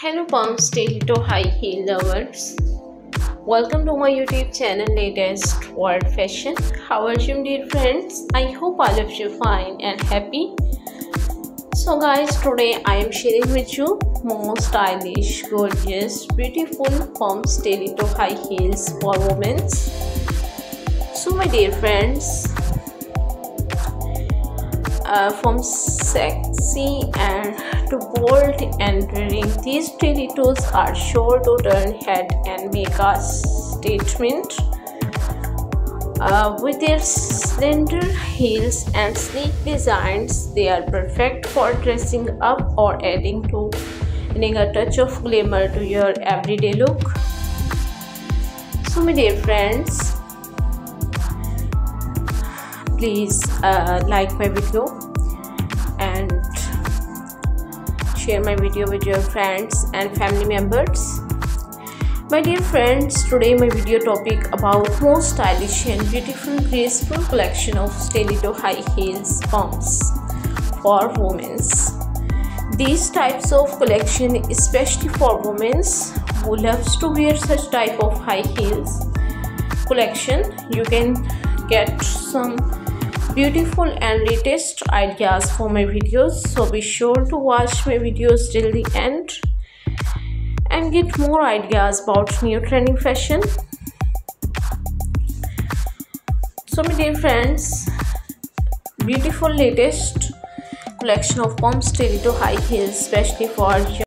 Hello Pump Stiletto High Heel lovers. Welcome to my YouTube channel latest world fashion. How are you dear friends? I hope all of you are fine and happy. So guys today I am sharing with you more stylish, gorgeous, beautiful pump stiletto high heels for women. So my dear friends, uh, from sexy and to bold and daring. these stilettos are sure to turn head and make a statement uh, with their slender heels and sleek designs they are perfect for dressing up or adding to adding a touch of glamour to your everyday look so my dear friends please uh, like my video and share my video with your friends and family members. My dear friends today my video topic about most stylish and beautiful graceful collection of stiletto high heels pumps for women these types of collection especially for women who loves to wear such type of high heels collection you can get some beautiful and latest ideas for my videos. So be sure to watch my videos till the end and get more ideas about new trending fashion. So my dear friends beautiful latest collection of pump stiletto high heels especially for